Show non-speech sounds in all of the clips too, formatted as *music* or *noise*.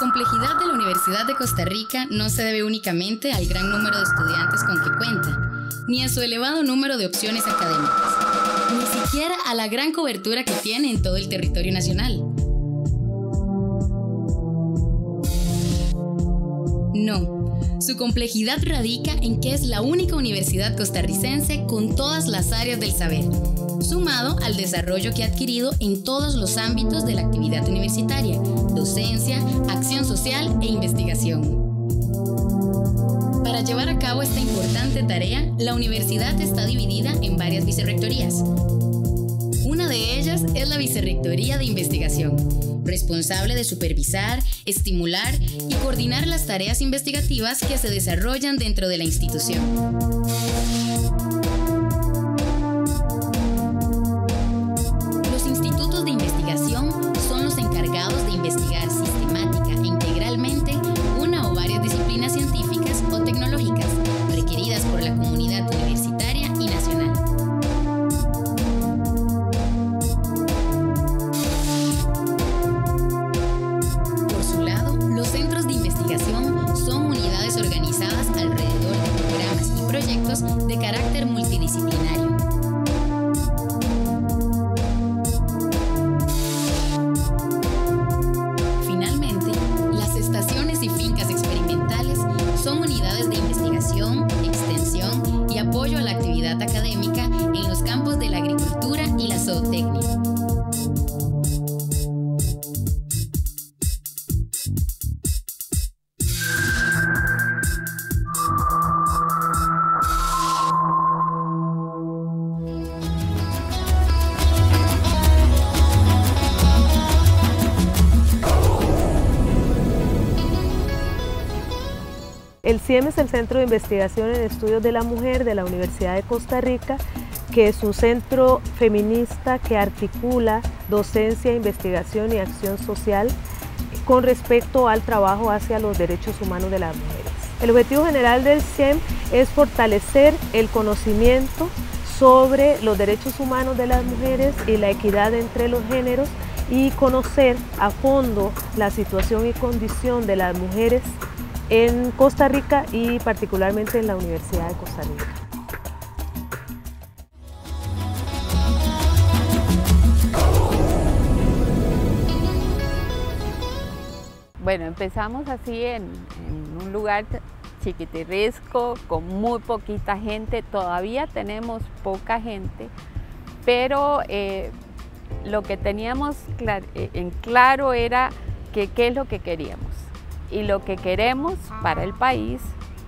complejidad de la Universidad de Costa Rica no se debe únicamente al gran número de estudiantes con que cuenta, ni a su elevado número de opciones académicas, ni siquiera a la gran cobertura que tiene en todo el territorio nacional. No, su complejidad radica en que es la única universidad costarricense con todas las áreas del saber, sumado al desarrollo que ha adquirido en todos los ámbitos de la actividad universitaria, docencia, acción social e investigación. Para llevar a cabo esta importante tarea, la universidad está dividida en varias vicerrectorías. Una de ellas es la Vicerrectoría de Investigación, responsable de supervisar, estimular y coordinar las tareas investigativas que se desarrollan dentro de la institución. CIEM es el Centro de Investigación en Estudios de la Mujer de la Universidad de Costa Rica, que es un centro feminista que articula docencia, investigación y acción social con respecto al trabajo hacia los derechos humanos de las mujeres. El objetivo general del CIEM es fortalecer el conocimiento sobre los derechos humanos de las mujeres y la equidad entre los géneros y conocer a fondo la situación y condición de las mujeres en Costa Rica y particularmente en la Universidad de Costa Rica. Bueno, empezamos así en, un lugar chiquitirrisco, con muy poquita gente. Todavía tenemos poca gente, pero eh, lo que teníamos eh, en claro era qué es lo que queríamos. Y lo que queremos para el país,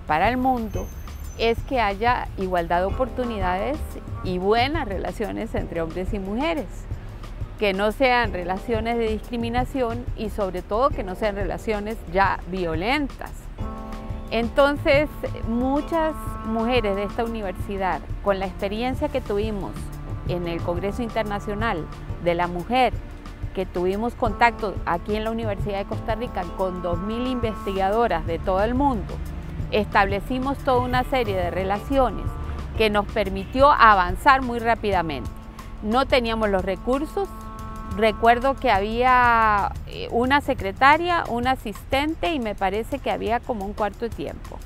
para el mundo, es que haya igualdad de oportunidades y buenas relaciones entre hombres y mujeres que no sean relaciones de discriminación y sobre todo que no sean relaciones ya violentas. Entonces, muchas mujeres de esta universidad, con la experiencia que tuvimos en el Congreso Internacional de la Mujer, que tuvimos contacto aquí en la Universidad de Costa Rica con 2.000 investigadoras de todo el mundo, establecimos toda una serie de relaciones que nos permitió avanzar muy rápidamente. No teníamos los recursos, recuerdo que había eh, una secretaria, un asistente y me parece que había como un cuarto de tiempo.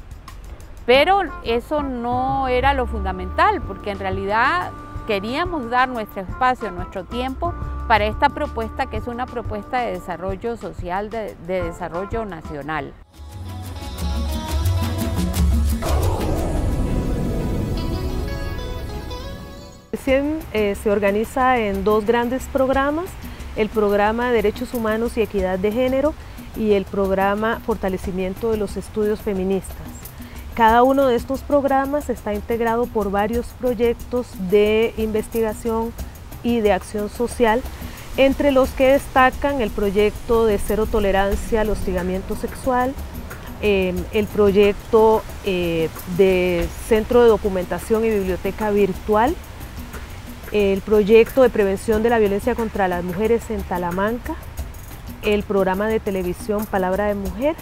Pero eso no era lo fundamental, porque en realidad queríamos dar nuestro espacio, nuestro tiempo para esta propuesta que es una propuesta de desarrollo social, de, de desarrollo nacional. CIEM eh, se organiza en dos grandes programas, el programa Derechos Humanos y Equidad de Género y el programa Fortalecimiento de los Estudios Feministas. Cada uno de estos programas está integrado por varios proyectos de investigación y de acción social, entre los que destacan el proyecto de cero tolerancia al hostigamiento sexual, eh, el proyecto eh, de Centro de Documentación y Biblioteca Virtual, el proyecto de prevención de la violencia contra las mujeres en Talamanca, el programa de televisión Palabra de Mujer,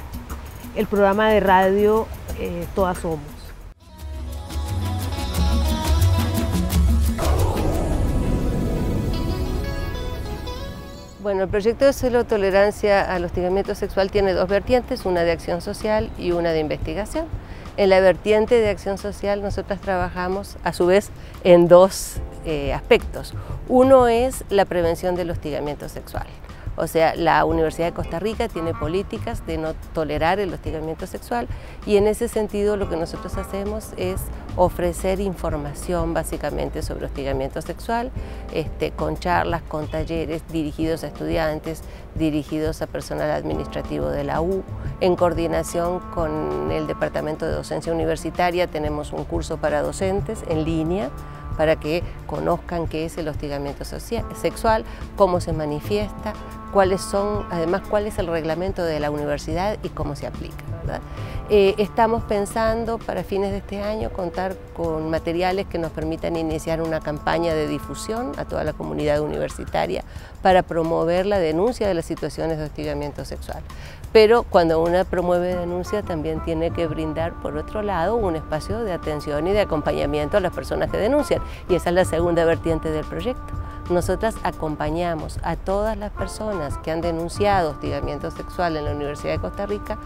el programa de radio eh, Todas Somos. Bueno, el proyecto de cero tolerancia al hostigamiento sexual tiene dos vertientes, una de acción social y una de investigación. En la vertiente de acción social nosotras trabajamos a su vez en dos eh, aspectos. Uno es la prevención del hostigamiento sexual. O sea, la Universidad de Costa Rica tiene políticas de no tolerar el hostigamiento sexual y en ese sentido lo que nosotros hacemos es ofrecer información básicamente sobre hostigamiento sexual, este, con charlas, con talleres dirigidos a estudiantes, dirigidos a personal administrativo de la U. En coordinación con el Departamento de Docencia Universitaria tenemos un curso para docentes en línea para que conozcan qué es el hostigamiento sexual, cómo se manifiesta, además cuál es el reglamento de la universidad y cómo se aplica. Eh, estamos pensando para fines de este año contar con materiales que nos permitan iniciar una campaña de difusión a toda la comunidad universitaria para promover la denuncia de las situaciones de hostigamiento sexual. Pero cuando una promueve denuncia también tiene que brindar por otro lado un espacio de atención y de acompañamiento a las personas que denuncian y esa es la segunda vertiente del proyecto. Nosotras acompañamos a todas las personas que han denunciado hostigamiento sexual en la Universidad de Costa Rica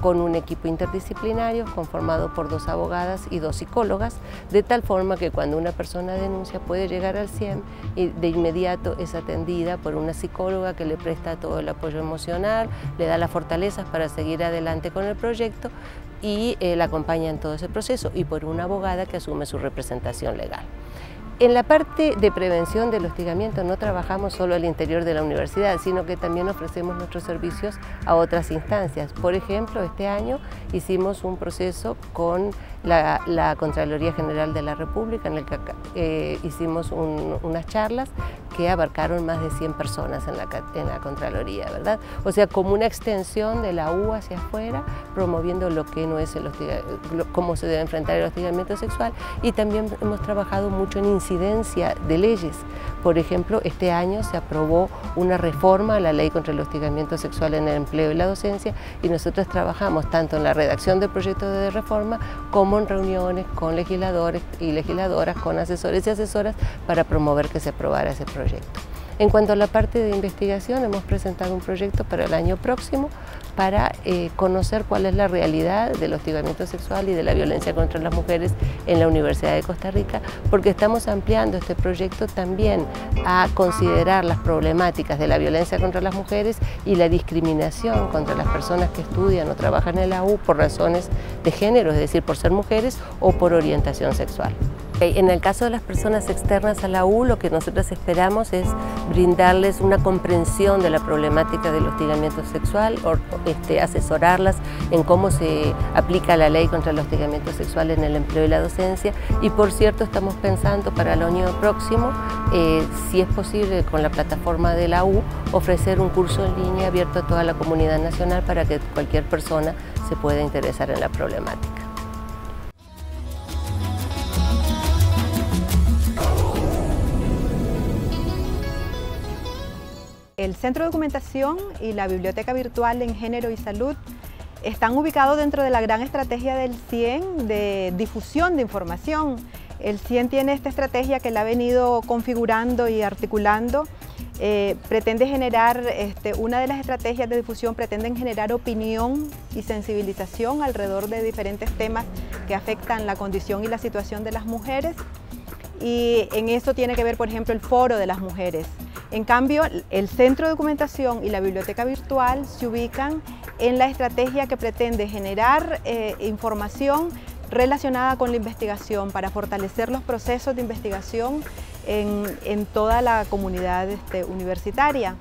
con un equipo interdisciplinario conformado por dos abogadas y dos psicólogas, de tal forma que cuando una persona denuncia puede llegar al CIEM y de inmediato es atendida por una psicóloga que le presta todo el apoyo emocional, le da las fortalezas para seguir adelante con el proyecto y eh, la acompaña en todo ese proceso y por una abogada que asume su representación legal. En la parte de prevención del hostigamiento no trabajamos solo al interior de la universidad, sino que también ofrecemos nuestros servicios a otras instancias. Por ejemplo, este año hicimos un proceso con la, Contraloría General de la República, en el que eh, hicimos unas charlas que abarcaron más de 100 personas en la, Contraloría, ¿verdad? O sea, como una extensión de la U hacia afuera, promoviendo lo que no es el cómo se debe enfrentar el hostigamiento sexual y también hemos trabajado mucho en incidencia de leyes. Por ejemplo, este año se aprobó una reforma a la ley contra el hostigamiento sexual en el empleo y la docencia y nosotros trabajamos tanto en la redacción del proyecto de reforma como en reuniones con legisladores y legisladoras, con asesores y asesoras para promover que se aprobara ese proyecto. En cuanto a la parte de investigación, hemos presentado un proyecto para el año próximo para eh, conocer cuál es la realidad del hostigamiento sexual y de la violencia contra las mujeres en la Universidad de Costa Rica, porque estamos ampliando este proyecto también a considerar las problemáticas de la violencia contra las mujeres y la discriminación contra las personas que estudian o trabajan en la U por razones de género, es decir, por ser mujeres o por orientación sexual. En el caso de las personas externas a la U, lo que nosotros esperamos es brindarles una comprensión de la problemática del hostigamiento sexual, o, este, asesorarlas en cómo se aplica la ley contra el hostigamiento sexual en el empleo y la docencia. Y por cierto, estamos pensando para el año próximo, eh, si es posible con la plataforma de la U, ofrecer un curso en línea abierto a toda la comunidad nacional para que cualquier persona se pueda interesar en la problemática. El Centro de Documentación y la Biblioteca Virtual en Género y Salud están ubicados dentro de la gran estrategia del CIEN de difusión de información. El CIEN tiene esta estrategia que la ha venido configurando y articulando. Eh, pretende generar, este, una de las estrategias de difusión pretenden generar opinión y sensibilización alrededor de diferentes temas que afectan la condición y la situación de las mujeres. Y en esto tiene que ver, por ejemplo, el foro de las mujeres. En cambio, el Centro de Documentación y la Biblioteca Virtual se ubican en la estrategia que pretende generar eh, información relacionada con la investigación para fortalecer los procesos de investigación en, toda la comunidad este, universitaria.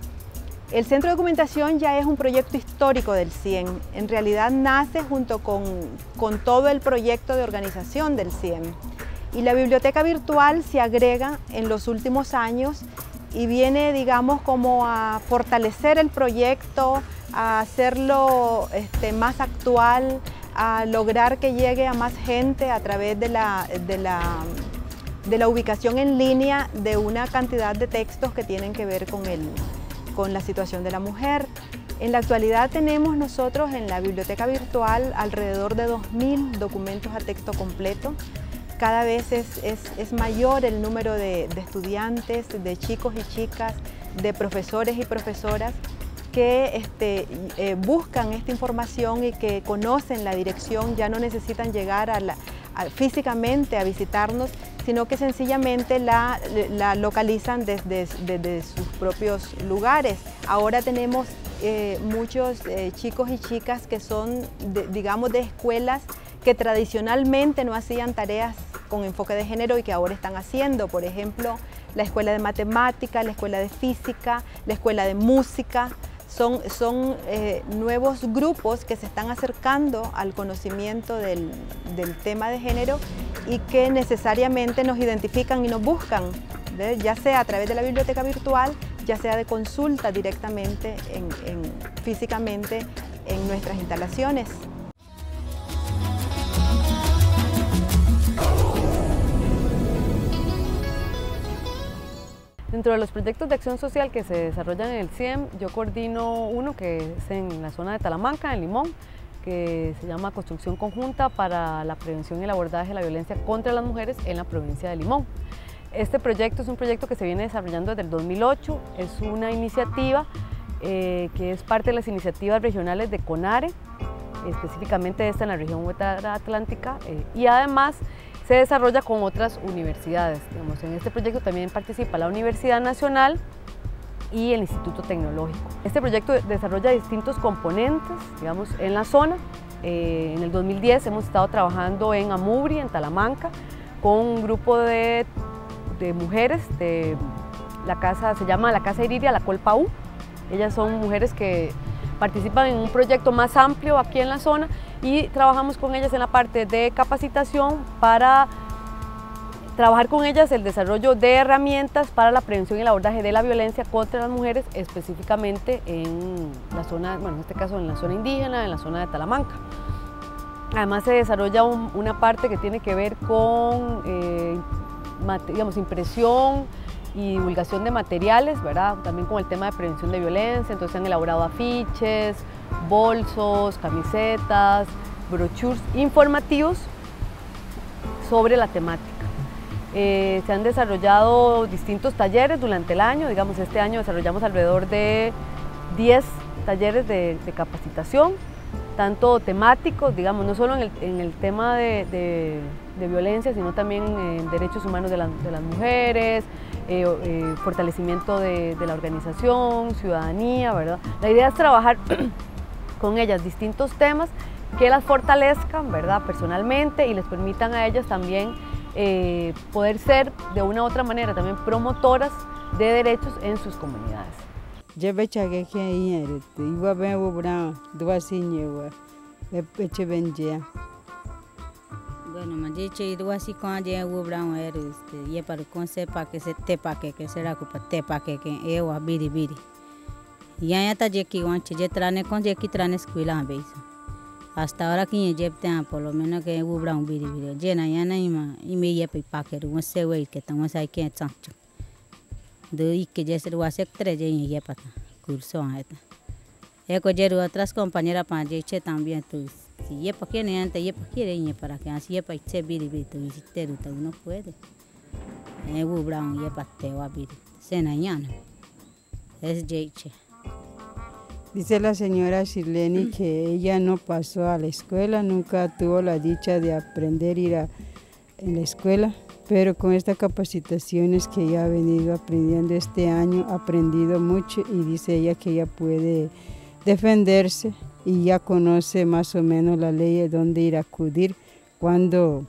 El Centro de Documentación ya es un proyecto histórico del CIEN. En realidad nace junto con, con todo el proyecto de organización del CIEN. Y la biblioteca virtual se agrega en los últimos años y viene, digamos, como a fortalecer el proyecto, a hacerlo este, más actual, a lograr que llegue a más gente a través de la, de la, de la ubicación en línea de una cantidad de textos que tienen que ver con, el, con la situación de la mujer. En la actualidad tenemos nosotros en la biblioteca virtual alrededor de 2.000 documentos a texto completo cada vez es, mayor el número de, estudiantes, de chicos y chicas de profesores y profesoras que este, eh, buscan esta información y que conocen la dirección, ya no necesitan llegar físicamente a visitarnos, sino que sencillamente la, localizan desde, sus propios lugares. Ahora tenemos eh, muchos eh, chicos y chicas que son, digamos, de escuelas que tradicionalmente no hacían tareas con enfoque de género y que ahora están haciendo. Por ejemplo, la escuela de matemática, la escuela de física, la escuela de música son, son eh, nuevos grupos que se están acercando al conocimiento del, tema de género y que necesariamente nos identifican y nos buscan, ya sea a través de la biblioteca virtual, ya sea de consulta directamente físicamente en nuestras instalaciones. Dentro de los proyectos de acción social que se desarrollan en el CIEM, yo coordino uno que es en la zona de Talamanca, en Limón, que se llama Construcción Conjunta para la Prevención y el Abordaje de la Violencia contra las Mujeres en la provincia de Limón. Este proyecto es un proyecto que se viene desarrollando desde el 2008, es una iniciativa eh, que es parte de las iniciativas regionales de CONARE, específicamente esta en la región atlántica, eh, y además se desarrolla con otras universidades. Digamos, en este proyecto también participa la Universidad Nacional y el Instituto Tecnológico. Este proyecto desarrolla distintos componentes digamos, en la zona. Eh, en el 2010 hemos estado trabajando en Amubri, en Talamanca, con un grupo de, mujeres de la casa, se llama la Casa Iriria, la Colpaú. Ellas son mujeres que participan en un proyecto más amplio aquí en la zona y trabajamos con ellas en la parte de capacitación para trabajar con ellas el desarrollo de herramientas para la prevención y el abordaje de la violencia contra las mujeres, específicamente en la zona, bueno, en este caso en la zona indígena, en la zona de Talamanca. Además se desarrolla una parte que tiene que ver con, eh, digamos, impresión, y divulgación de materiales, ¿verdad? También con el tema de prevención de violencia, entonces se han elaborado afiches, bolsos, camisetas, brochures informativos sobre la temática. Eh, se han desarrollado distintos talleres durante el año, digamos este año desarrollamos alrededor de 10 talleres de, capacitación, tanto temáticos, digamos, no solo en el, tema de, violencia, sino también en derechos humanos de, las mujeres, eh, eh, fortalecimiento de, la organización, ciudadanía, ¿verdad? La idea es trabajar *clears throat* con ellas distintos temas que las fortalezcan, ¿verdad? Personalmente y les permitan a ellas también eh, poder ser de una u otra manera también promotoras de derechos en sus comunidades. Bueno, mandiche idu así con je u brown er este ye para con sepa que se tepa que que será que tepa que que eu a biri biri. Ya ya ta je ki wanche je trane con je ki trane escuela beis. Hasta ahora que je te por lo menos que u brown biri biri. Je na ya na ima y me ye pa que un se we que tan sai que chancho. De y que je se wa se tre je ye pa curso a esta. Eko je otras compañeras pa je che también tú si yepa quiere antes yepa quiere y para que así yepa se biri biri tu visitero tu no puede eh bu brown yepa te wa biri cena ñana es jeche Dice la señora Shirleni que ella no pasó a la escuela, nunca tuvo la dicha de aprender a ir a en la escuela, pero con estas capacitaciones que ella ha venido aprendiendo este año, ha aprendido mucho y dice ella que ella puede defenderse y ya conoce más o menos la ley de dónde ir a acudir cuando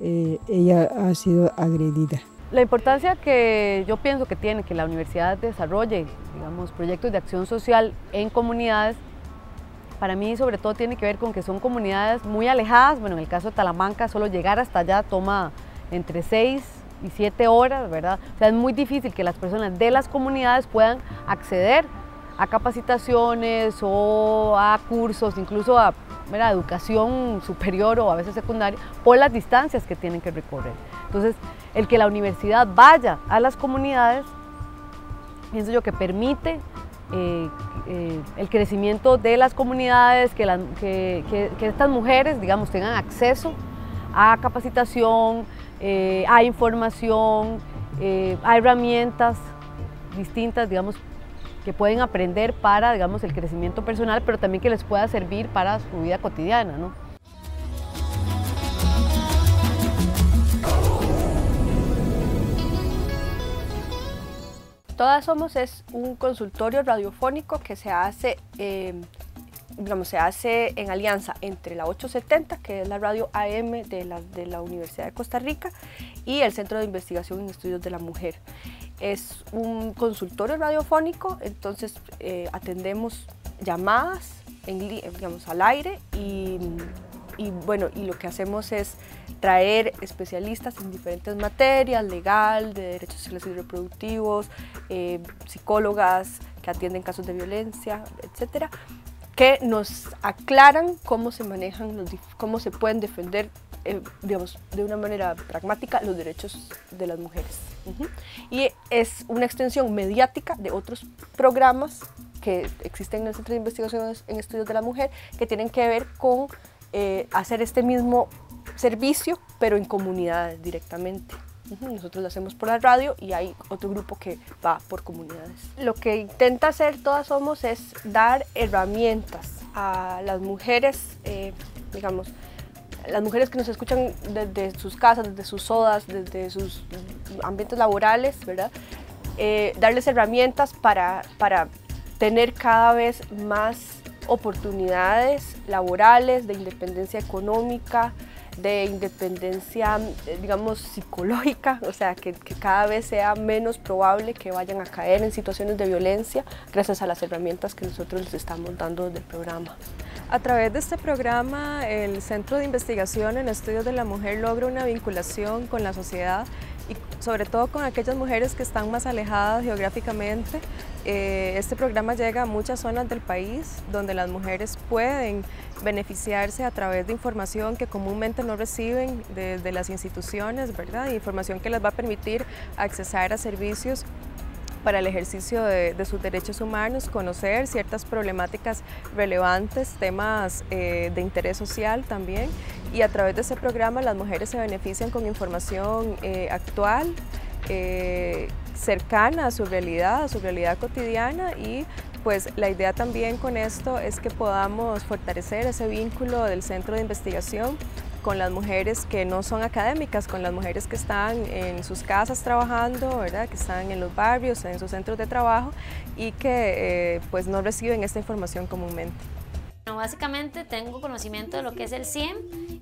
eh, ella ha sido agredida. La importancia que yo pienso que tiene que la universidad desarrolle, digamos, proyectos de acción social en comunidades, para mí sobre todo tiene que ver con que son comunidades muy alejadas, bueno, en el caso de Talamanca, solo llegar hasta allá toma entre seis y siete horas, ¿verdad? O sea, es muy difícil que las personas de las comunidades puedan acceder a capacitaciones o a cursos, incluso a educación superior o a veces secundaria, por las distancias que tienen que recorrer. Entonces, el que la universidad vaya a las comunidades, pienso yo que permite eh, eh, el crecimiento de las comunidades, que, que, estas mujeres, digamos, tengan acceso a capacitación, eh, a información, a herramientas distintas, digamos, que pueden aprender para, digamos, el crecimiento personal, pero también que les pueda servir para su vida cotidiana, ¿no? Todas Somos es un consultorio radiofónico que se hace, eh, digamos, se hace en alianza entre la 870, que es la radio AM de la, de la Universidad de Costa Rica, y el Centro de Investigación en Estudios de la Mujer. Es un consultorio radiofónico, entonces eh, atendemos llamadas en, digamos, al aire y bueno, y lo que hacemos es traer especialistas en diferentes materias, legal, de derechos sexuales y reproductivos, eh, psicólogas que atienden casos de violencia, etcétera, que nos aclaran cómo se manejan, cómo se pueden defender, eh, digamos, de una manera pragmática los derechos de las mujeres. Y es una extensión mediática de otros programas que existen en el Centro de Investigación en Estudios de la Mujer que tienen que ver con eh, hacer este mismo servicio, pero en comunidades directamente. Nosotros lo hacemos por la radio y hay otro grupo que va por comunidades. Lo que intenta hacer Todas Somos es dar herramientas a las mujeres, eh, digamos, las mujeres que nos escuchan desde sus casas, desde sus sodas, desde sus ambientes laborales, ¿verdad? Eh, darles herramientas para, para tener cada vez más oportunidades laborales, de independencia económica, de independencia, eh, digamos, psicológica, o sea, que, cada vez sea menos probable que vayan a caer en situaciones de violencia gracias a las herramientas que nosotros les estamos dando desde el programa. A través de este programa, el Centro de Investigación en Estudios de la Mujer logra una vinculación con la sociedad y sobre todo con aquellas mujeres que están más alejadas geográficamente. Eh, este programa llega a muchas zonas del país donde las mujeres pueden beneficiarse a través de información que comúnmente no reciben desde las instituciones, ¿verdad? Información que les va a permitir accesar a servicios para el ejercicio de, sus derechos humanos, conocer ciertas problemáticas relevantes, temas eh, de interés social también. Y a través de ese programa las mujeres se benefician con información eh, actual, eh, cercana a su realidad, a su realidad cotidiana y pues la idea también con esto es que podamos fortalecer ese vínculo del centro de investigación con las mujeres que no son académicas, con las mujeres que están en sus casas trabajando, ¿verdad? que están en los barrios, en sus centros de trabajo y que eh, pues no reciben esta información comúnmente. Bueno, básicamente tengo conocimiento de lo que es el CIEM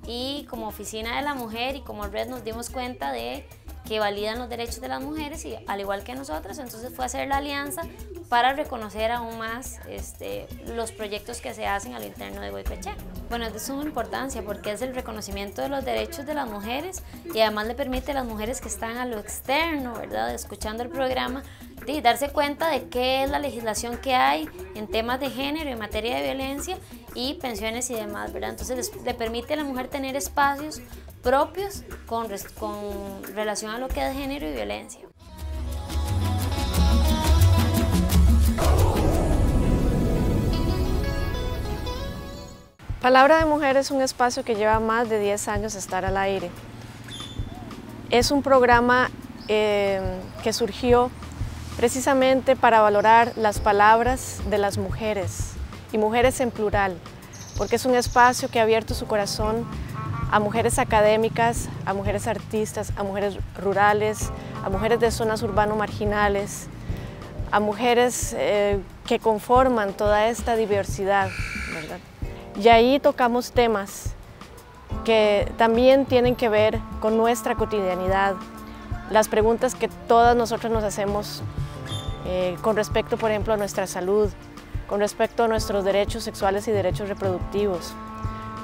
y como oficina de la mujer y como red nos dimos cuenta de que validan los derechos de las mujeres y al igual que nosotros, entonces fue hacer la alianza para reconocer aún más este, los proyectos que se hacen al interno de Huaypeche. Bueno, es de suma importancia porque es el reconocimiento de los derechos de las mujeres y además le permite a las mujeres que están a lo externo, ¿verdad?, escuchando el programa, darse cuenta de qué es la legislación que hay en temas de género, en materia de violencia y pensiones y demás, ¿verdad? Entonces le permite a la mujer tener espacios propios con, con relación a lo que es género y violencia. Palabra de Mujer es un espacio que lleva más de 10 años estar al aire. Es un programa eh, que surgió precisamente para valorar las palabras de las mujeres y mujeres en plural, porque es un espacio que ha abierto su corazón a mujeres académicas, a mujeres artistas, a mujeres rurales, a mujeres de zonas urbano marginales, a mujeres eh, que conforman toda esta diversidad. Y ahí tocamos temas que también tienen que ver con nuestra cotidianidad, las preguntas que todas nosotras nos hacemos eh, con respecto, por ejemplo, a nuestra salud, con respecto a nuestros derechos sexuales y derechos reproductivos,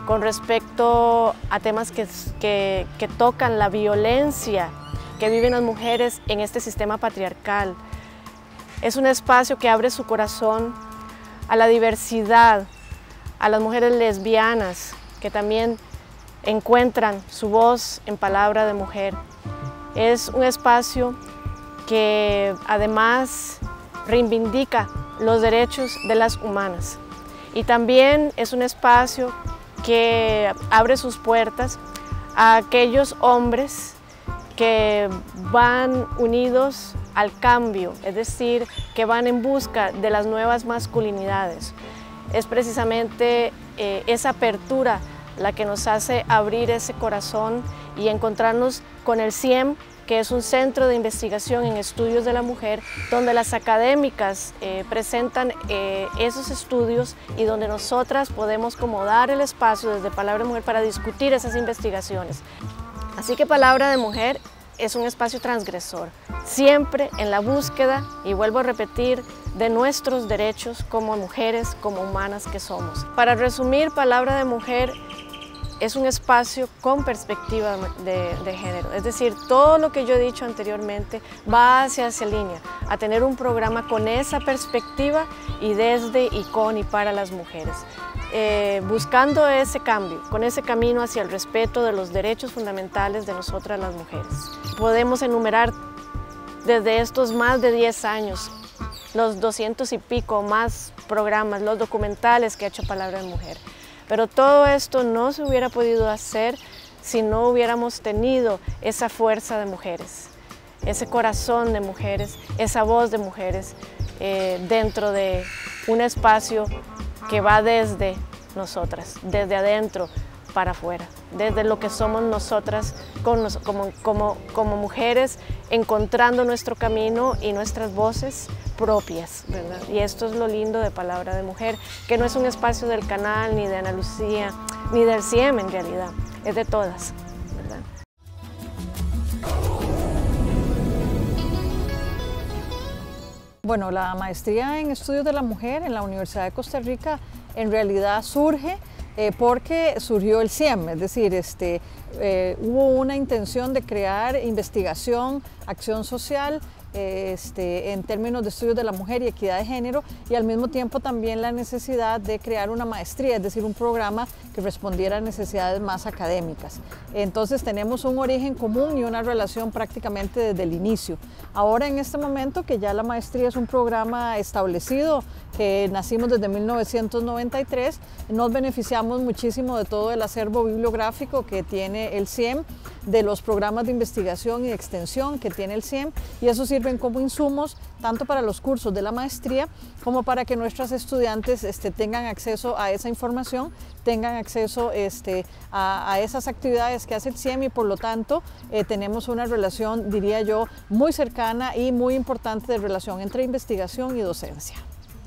con respecto a temas que, que, que tocan la violencia que viven las mujeres en este sistema patriarcal. Es un espacio que abre su corazón a la diversidad, a las mujeres lesbianas que también encuentran su voz en palabra de mujer. Es un espacio que además reivindica los derechos de las humanas y también es un espacio que abre sus puertas a aquellos hombres que van unidos al cambio, es decir, que van en busca de las nuevas masculinidades. Es precisamente eh, esa apertura la que nos hace abrir ese corazón y encontrarnos con el CIEM, que es un centro de investigación en estudios de la mujer, donde las académicas eh, presentan eh, esos estudios y donde nosotras podemos como dar el espacio desde Palabra de Mujer para discutir esas investigaciones. Así que Palabra de Mujer es un espacio transgresor, siempre en la búsqueda, y vuelvo a repetir, de nuestros derechos como mujeres, como humanas que somos. Para resumir, Palabra de Mujer es un espacio con perspectiva de, género. Es decir, todo lo que yo he dicho anteriormente va hacia esa línea, a tener un programa con esa perspectiva y desde y con y para las mujeres. Eh, buscando ese cambio, con ese camino hacia el respeto de los derechos fundamentales de nosotras las mujeres. Podemos enumerar desde estos más de 10 años los 200 y pico más programas, los documentales que ha hecho Palabra de Mujer. Pero todo esto no se hubiera podido hacer si no hubiéramos tenido esa fuerza de mujeres, ese corazón de mujeres, esa voz de mujeres eh, dentro de un espacio que va desde nosotras, desde adentro para afuera, desde lo que somos nosotras como, mujeres, encontrando nuestro camino y nuestras voces propias, ¿verdad? Y esto es lo lindo de Palabra de Mujer, que no es un espacio del canal, ni de Ana Lucía, ni del CIEM en realidad, es de todas, Bueno, la maestría en estudios de la mujer en la Universidad de Costa Rica en realidad surge eh, porque surgió el CIEM, es decir, este, eh, hubo una intención de crear investigación, acción social este, en términos de estudios de la mujer y equidad de género y al mismo tiempo también la necesidad de crear una maestría, es decir, un programa que respondiera a necesidades más académicas. Entonces tenemos un origen común y una relación prácticamente desde el inicio. Ahora en este momento que ya la maestría es un programa establecido, que nacimos desde 1993, nos beneficiamos muchísimo de todo el acervo bibliográfico que tiene el CIEM, de los programas de investigación y extensión que tiene el CIEM y eso como insumos tanto para los cursos de la maestría como para que nuestras estudiantes este, tengan acceso a esa información, tengan acceso este, a, esas actividades que hace el CIEM y por lo tanto eh, tenemos una relación, diría yo, muy cercana y muy importante de relación entre investigación y docencia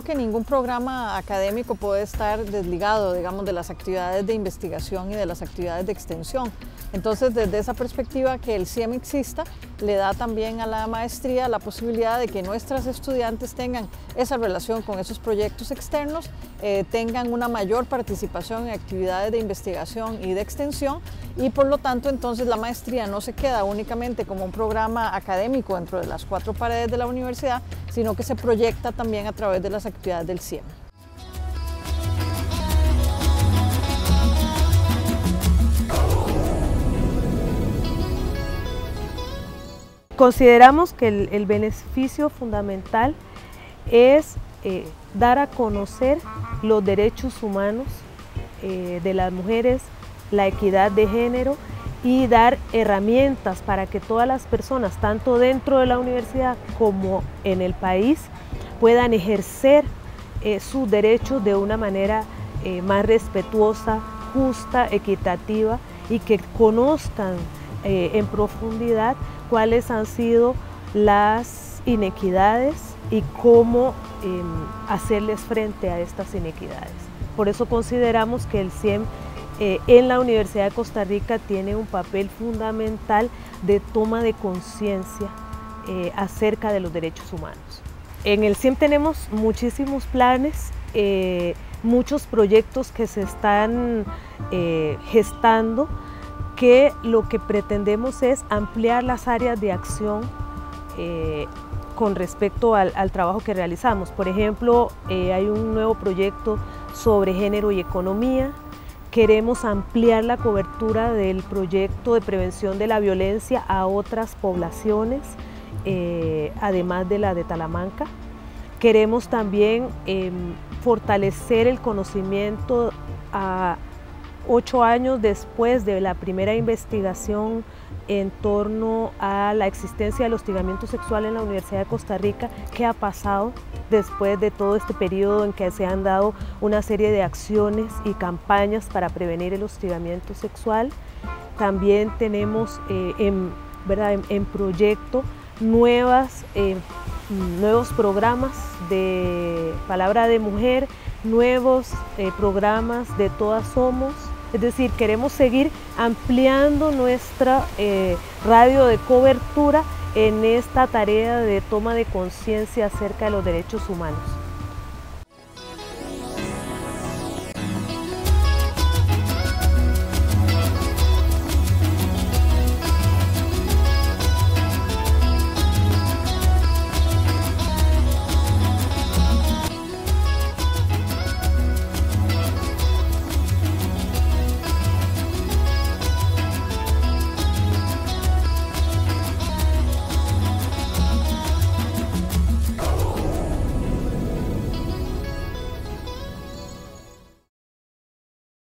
que ningún programa académico puede estar desligado, digamos, de las actividades de investigación y de las actividades de extensión. Entonces, desde esa perspectiva que el CIEM exista, le da también a la maestría la posibilidad de que nuestras estudiantes tengan esa relación con esos proyectos externos, eh, tengan una mayor participación en actividades de investigación y de extensión y por lo tanto entonces la maestría no se queda únicamente como un programa académico dentro de las cuatro paredes de la universidad, sino que se proyecta también a través de las actividades del CIEM. Consideramos que el, beneficio fundamental es eh, dar a conocer los derechos humanos eh, de las mujeres, la equidad de género y dar herramientas para que todas las personas, tanto dentro de la universidad como en el país, puedan ejercer eh, sus derechos de una manera eh, más respetuosa, justa, equitativa y que conozcan eh, en profundidad cuáles han sido las inequidades y cómo em, hacerles frente a estas inequidades. Por eso consideramos que el CIEM en la Universidad de Costa Rica tiene un papel fundamental de toma de conciencia acerca de los derechos humanos. En el CIEM tenemos muchísimos planes, eh, muchos proyectos que se están eh, gestando, que lo que pretendemos es ampliar las áreas de acción eh, con respecto al, trabajo que realizamos. Por ejemplo, hay un nuevo proyecto sobre género y economía. Queremos ampliar la cobertura del proyecto de prevención de la violencia a otras poblaciones. Eh, además de la de Talamanca. Queremos también em, fortalecer el conocimiento a ocho años después de la primera investigación en torno a la existencia del hostigamiento sexual en la Universidad de Costa Rica, qué ha pasado después de todo este periodo en que se han dado una serie de acciones y campañas para prevenir el hostigamiento sexual. También tenemos eh, en, ¿verdad? En, proyecto nuevas, eh, nuevos programas de palabra de mujer, nuevos eh, programas de Todas Somos, es decir, queremos seguir ampliando nuestra eh, radio de cobertura en esta tarea de toma de conciencia acerca de los derechos humanos.